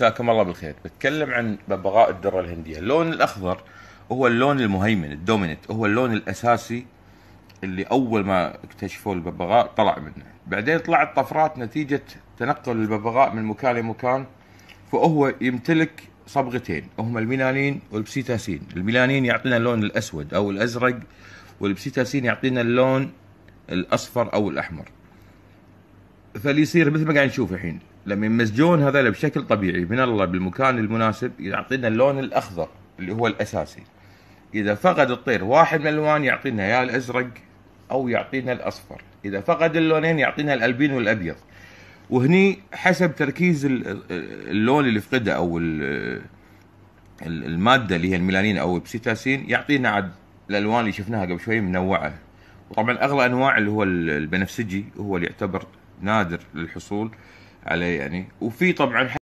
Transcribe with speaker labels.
Speaker 1: مساكم الله بالخير. بتكلم عن ببغاء الدرة الهندية. اللون الأخضر هو اللون المهيمن ال dominant هو اللون الأساسي اللي أول ما اكتشفوا الببغاء طلع منه. بعدين طلعت طفرات نتيجة تنقل الببغاء من مكان لمكان فهو يمتلك صبغتين. هما الميلانين وال psittacin. الميلانين يعطينا اللون الأسود أو الأزرق وال psittacin يعطينا اللون الأصفر أو الأحمر. فاللي يصير مثل ما قاعد نشوف الحين. لما يمزجون هذول بشكل طبيعي من الله بالمكان المناسب يعطينا اللون الأخضر اللي هو الأساسي. إذا فقد الطير واحد من الألوان يعطينا يا الأزرق أو يعطينا الأصفر. إذا فقد اللونين يعطينا الألبين والأبيض. وهني حسب تركيز اللون اللي فقده أو المادة اللي هي الميلانين أو البسيتاسين يعطينا عاد الألوان اللي شفناها قبل شوي منوعة. وطبعا أغلى أنواع اللي هو البنفسجي هو اللي يعتبر نادر للحصول عليه يعني. وفي طبعا